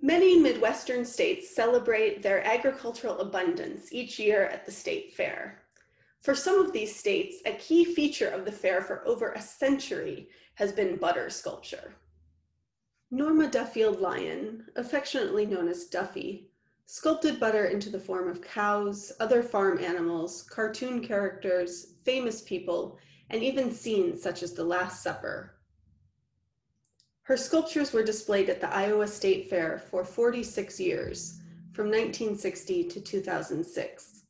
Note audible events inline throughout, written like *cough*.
Many Midwestern states celebrate their agricultural abundance each year at the state fair. For some of these states, a key feature of the fair for over a century has been butter sculpture. Norma Duffield Lyon, affectionately known as Duffy, sculpted butter into the form of cows, other farm animals, cartoon characters, famous people, and even scenes such as the Last Supper. Her sculptures were displayed at the Iowa State Fair for 46 years, from 1960 to 2006.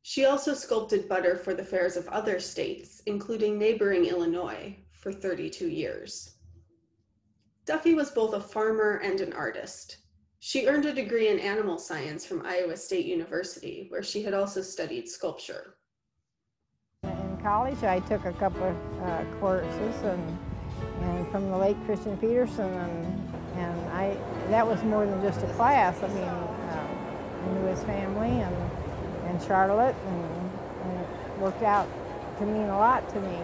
She also sculpted butter for the fairs of other states, including neighboring Illinois, for 32 years. Duffy was both a farmer and an artist. She earned a degree in animal science from Iowa State University, where she had also studied sculpture. In college, I took a couple of uh, courses and, and from the late Christian Petersen, and, and I that was more than just a class. I mean, uh, I knew his family and, and Charlotte, and, and it worked out to mean a lot to me.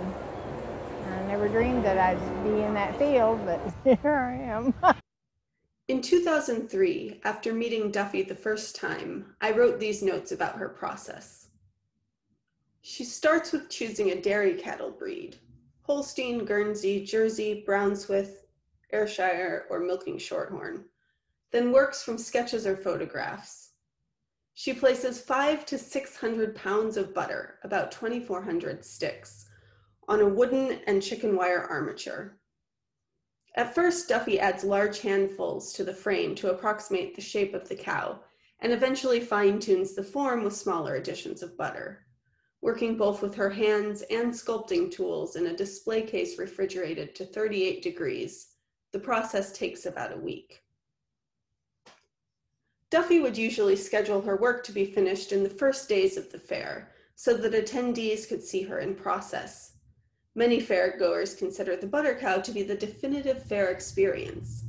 I never dreamed that I'd be in that field, but *laughs* here I am. In 2003, after meeting Duffy the first time, I wrote these notes about her process. She starts with choosing a dairy cattle breed Holstein, Guernsey, Jersey, Brown Swiss, Ayrshire, or Milking Shorthorn, then works from sketches or photographs. She places five to 600 pounds of butter, about 2,400 sticks, on a wooden and chicken wire armature. At first, Duffy adds large handfuls to the frame to approximate the shape of the cow, and eventually fine tunes the form with smaller additions of butter. Working both with her hands and sculpting tools in a display case refrigerated to 38 degrees, the process takes about a week. Duffy would usually schedule her work to be finished in the first days of the fair so that attendees could see her in process Many fairgoers consider the butter cow to be the definitive fair experience.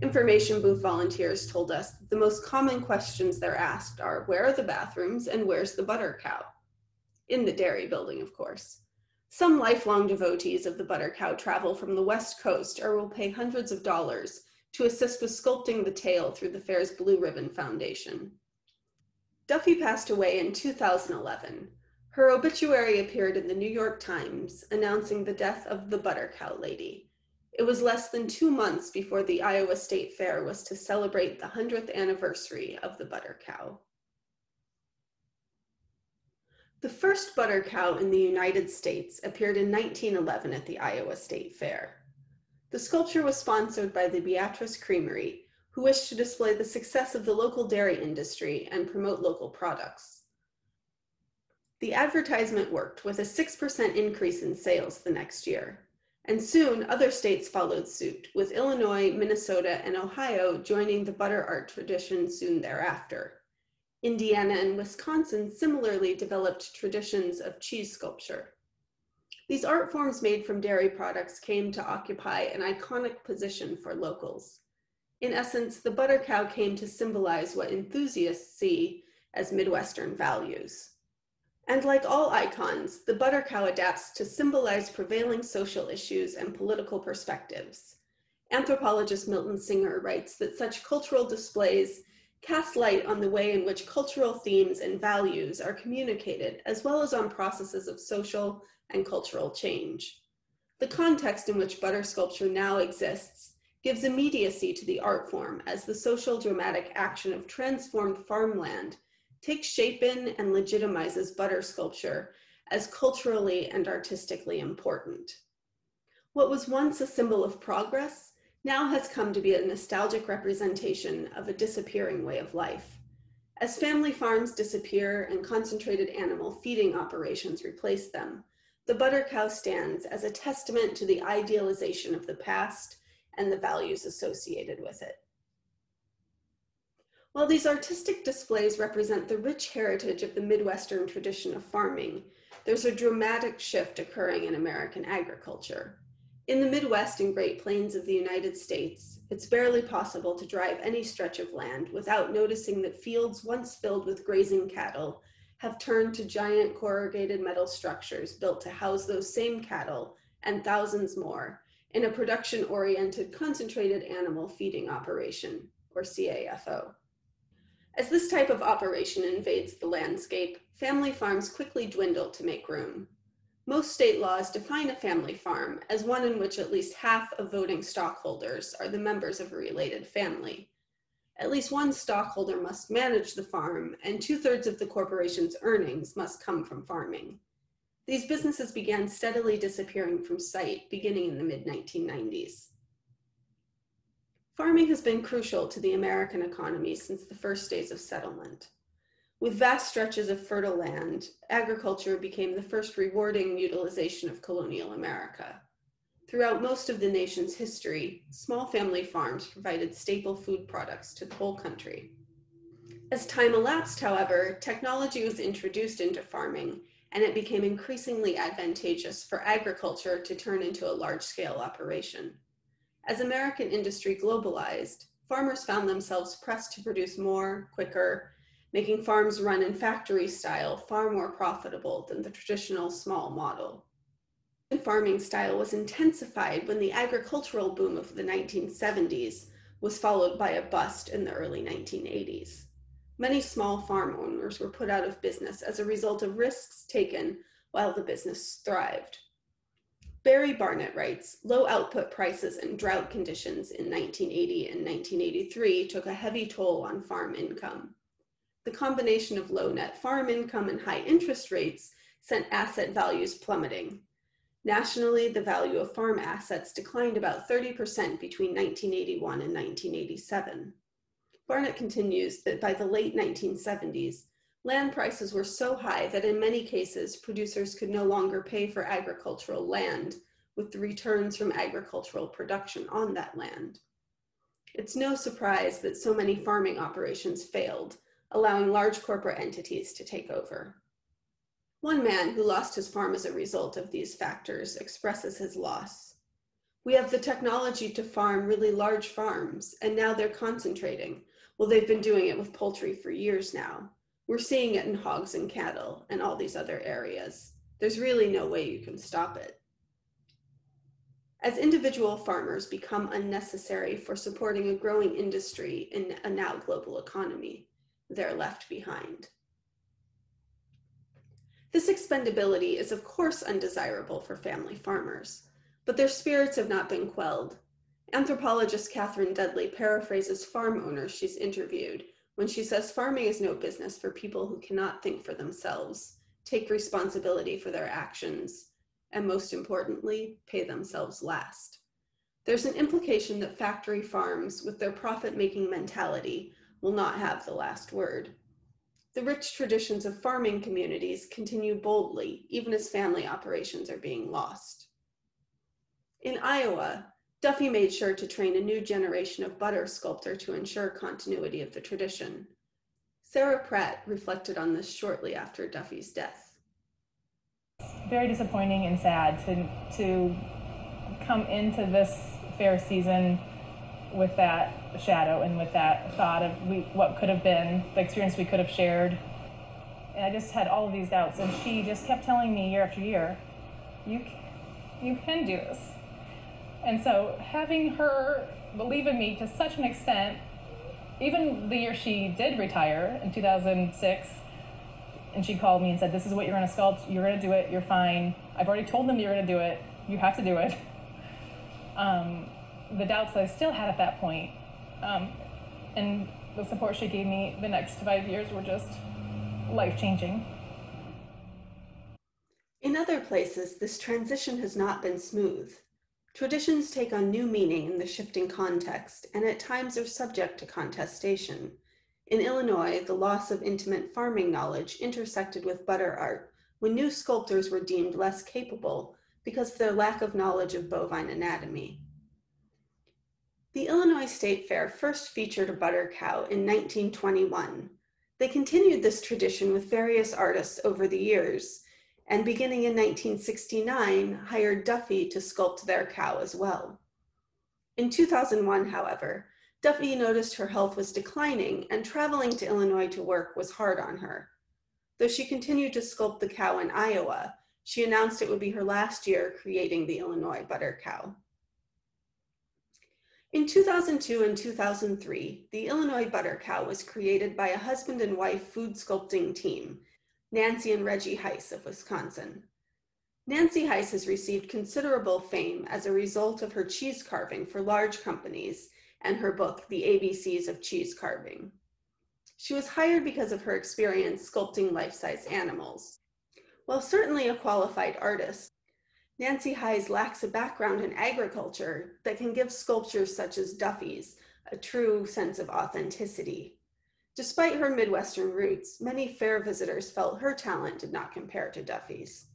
Information booth volunteers told us the most common questions they're asked are where are the bathrooms and where's the butter cow? In the dairy building, of course. Some lifelong devotees of the butter cow travel from the West Coast or will pay hundreds of dollars to assist with sculpting the tail through the fair's Blue Ribbon Foundation. Duffy passed away in 2011, her obituary appeared in the New York Times announcing the death of the butter cow lady. It was less than two months before the Iowa State Fair was to celebrate the 100th anniversary of the butter cow. The first butter cow in the United States appeared in 1911 at the Iowa State Fair. The sculpture was sponsored by the Beatrice Creamery, who wished to display the success of the local dairy industry and promote local products. The advertisement worked with a 6% increase in sales the next year. And soon other states followed suit, with Illinois, Minnesota, and Ohio joining the butter art tradition soon thereafter. Indiana and Wisconsin similarly developed traditions of cheese sculpture. These art forms made from dairy products came to occupy an iconic position for locals. In essence, the butter cow came to symbolize what enthusiasts see as Midwestern values. And like all icons, the butter cow adapts to symbolize prevailing social issues and political perspectives. Anthropologist Milton Singer writes that such cultural displays cast light on the way in which cultural themes and values are communicated, as well as on processes of social and cultural change. The context in which butter sculpture now exists gives immediacy to the art form as the social dramatic action of transformed farmland takes shape in and legitimizes butter sculpture as culturally and artistically important. What was once a symbol of progress now has come to be a nostalgic representation of a disappearing way of life. As family farms disappear and concentrated animal feeding operations replace them, the butter cow stands as a testament to the idealization of the past and the values associated with it. While these artistic displays represent the rich heritage of the Midwestern tradition of farming, there's a dramatic shift occurring in American agriculture. In the Midwest and Great Plains of the United States, it's barely possible to drive any stretch of land without noticing that fields once filled with grazing cattle have turned to giant corrugated metal structures built to house those same cattle and thousands more, in a production oriented concentrated animal feeding operation, or CAFO. As this type of operation invades the landscape, family farms quickly dwindle to make room. Most state laws define a family farm as one in which at least half of voting stockholders are the members of a related family. At least one stockholder must manage the farm, and two thirds of the corporation's earnings must come from farming. These businesses began steadily disappearing from sight beginning in the mid 1990s. Farming has been crucial to the American economy since the first days of settlement. With vast stretches of fertile land, agriculture became the first rewarding utilization of colonial America. Throughout most of the nation's history, small family farms provided staple food products to the whole country. As time elapsed, however, technology was introduced into farming, and it became increasingly advantageous for agriculture to turn into a large scale operation. As American industry globalized, farmers found themselves pressed to produce more, quicker, making farms run in factory style far more profitable than the traditional small model. The farming style was intensified when the agricultural boom of the 1970s was followed by a bust in the early 1980s. Many small farm owners were put out of business as a result of risks taken while the business thrived. Barry Barnett writes Low output prices and drought conditions in 1980 and 1983 took a heavy toll on farm income the combination of low net farm income and high interest rates sent asset values plummeting. Nationally, the value of farm assets declined about 30% between 1981 and 1987. Barnett continues that by the late 1970s, land prices were so high that in many cases, producers could no longer pay for agricultural land with the returns from agricultural production on that land. It's no surprise that so many farming operations failed, allowing large corporate entities to take over. One man who lost his farm as a result of these factors expresses his loss. We have the technology to farm really large farms, and now they're concentrating. Well, they've been doing it with poultry for years now. We're seeing it in hogs and cattle and all these other areas. There's really no way you can stop it. As individual farmers become unnecessary for supporting a growing industry in a now global economy, they're left behind. This expendability is of course undesirable for family farmers, but their spirits have not been quelled. Anthropologist Kathryn Dudley paraphrases farm owners she's interviewed when she says farming is no business for people who cannot think for themselves, take responsibility for their actions, and most importantly, pay themselves last. There's an implication that factory farms, with their profit making mentality, will not have the last word. The rich traditions of farming communities continue boldly, even as family operations are being lost. In Iowa, Duffy made sure to train a new generation of butter sculptor to ensure continuity of the tradition. Sarah Pratt reflected on this shortly after Duffy's death. Very disappointing and sad to, to come into this fair season with that shadow and with that thought of we, what could have been, the experience we could have shared. And I just had all of these doubts, and she just kept telling me year after year, "You, you can do this." And so having her believe in me to such an extent, even the year she did retire in 2006, and she called me and said, "This is what you're going to sculpt. You're going to do it. You're fine. I've already told them you're going to do it. You have to do it." *laughs* Um, the doubts I still had at that point, um, and the support she gave me the next five years were just life changing. In other places, this transition has not been smooth. Traditions take on new meaning in the shifting context and at times are subject to contestation. In Illinois, the loss of intimate farming knowledge intersected with butter art when new sculptors were deemed less capable because of their lack of knowledge of bovine anatomy. The Illinois State Fair first featured a butter cow in 1921. They continued this tradition with various artists over the years, and beginning in 1969, hired Duffy to sculpt their cow as well. In 2001, however, Duffy noticed her health was declining and traveling to Illinois to work was hard on her. Though she continued to sculpt the cow in Iowa, she announced it would be her last year creating the Illinois butter cow. In 2002 and 2003, the Illinois Butter Cow was created by a husband and wife food sculpting team, Nancy and Reggie Heiss of Wisconsin. Nancy Heiss has received considerable fame as a result of her cheese carving for large companies and her book, The ABCs of Cheese Carving. She was hired because of her experience sculpting life size animals. While certainly a qualified artist, Nancy Heiss lacks a background in agriculture that can give sculptures such as Duffy's a true sense of authenticity. Despite her Midwestern roots, many fair visitors felt her talent did not compare to Duffy's.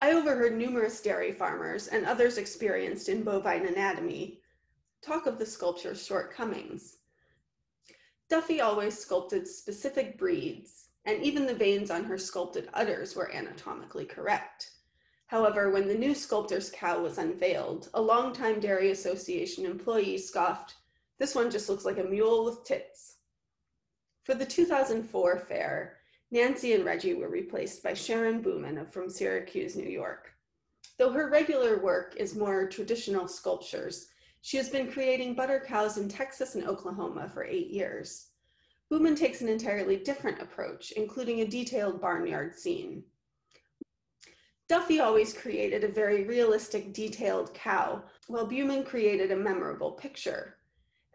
I overheard numerous dairy farmers and others experienced in bovine anatomy talk of the sculpture's shortcomings. Duffy always sculpted specific breeds, and even the veins on her sculpted udders were anatomically correct. However, when the new sculptor's cow was unveiled, a longtime Dairy Association employee scoffed, This one just looks like a mule with tits. For the 2004 fair, Nancy and Reggie were replaced by Sharon BuMann from Syracuse, New York. Though her regular work is more traditional sculptures, she has been creating butter cows in Texas and Oklahoma for eight years. BuMann takes an entirely different approach, including a detailed barnyard scene. Duffy always created a very realistic, detailed cow, while BuMann created a memorable picture.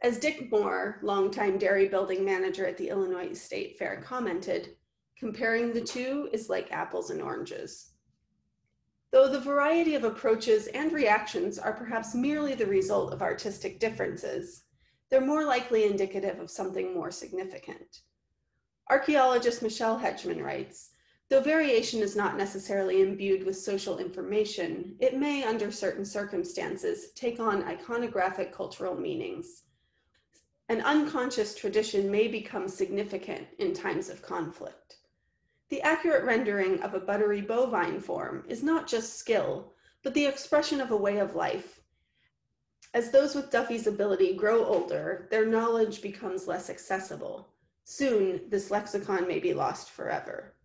As Dick Moore, longtime dairy building manager at the Illinois State Fair, commented, comparing the two is like apples and oranges. Though the variety of approaches and reactions are perhaps merely the result of artistic differences, they're more likely indicative of something more significant. Archaeologist Michelle Hegmon writes, Though variation is not necessarily imbued with social information, it may, under certain circumstances, take on iconographic cultural meanings. An unconscious tradition may become significant in times of conflict. The accurate rendering of a buttery bovine form is not just skill, but the expression of a way of life. As those with Duffy's ability grow older, their knowledge becomes less accessible. Soon, this lexicon may be lost forever.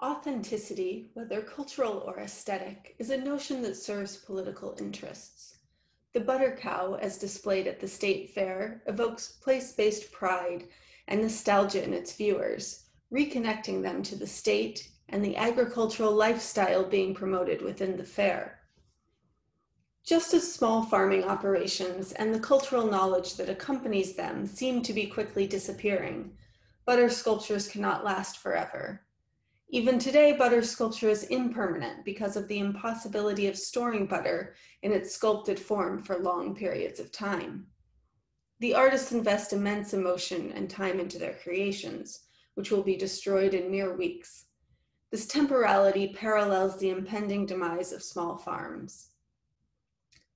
Authenticity, whether cultural or aesthetic, is a notion that serves political interests. The butter cow, as displayed at the state fair, evokes place based pride and nostalgia in its viewers, reconnecting them to the state and the agricultural lifestyle being promoted within the fair. Just as small farming operations and the cultural knowledge that accompanies them seem to be quickly disappearing, butter sculptures cannot last forever. Even today, butter sculpture is impermanent because of the impossibility of storing butter in its sculpted form for long periods of time. The artists invest immense emotion and time into their creations, which will be destroyed in mere weeks. This temporality parallels the impending demise of small farms.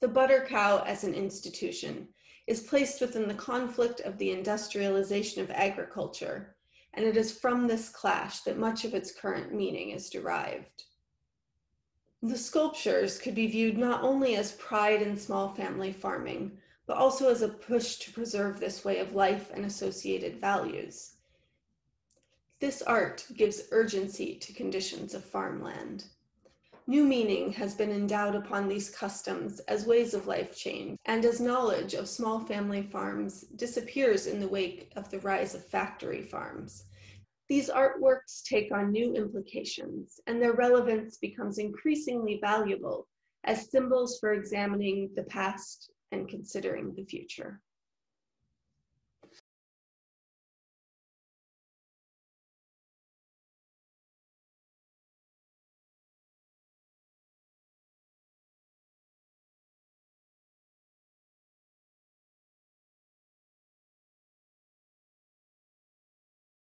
The butter cow as an institution is placed within the conflict of the industrialization of agriculture and it is from this clash that much of its current meaning is derived. The sculptures could be viewed not only as pride in small family farming, but also as a push to preserve this way of life and associated values. This art gives urgency to conditions of farmland. New meaning has been endowed upon these customs as ways of life change, and as knowledge of small family farms disappears in the wake of the rise of factory farms. These artworks take on new implications, and their relevance becomes increasingly valuable as symbols for examining the past and considering the future.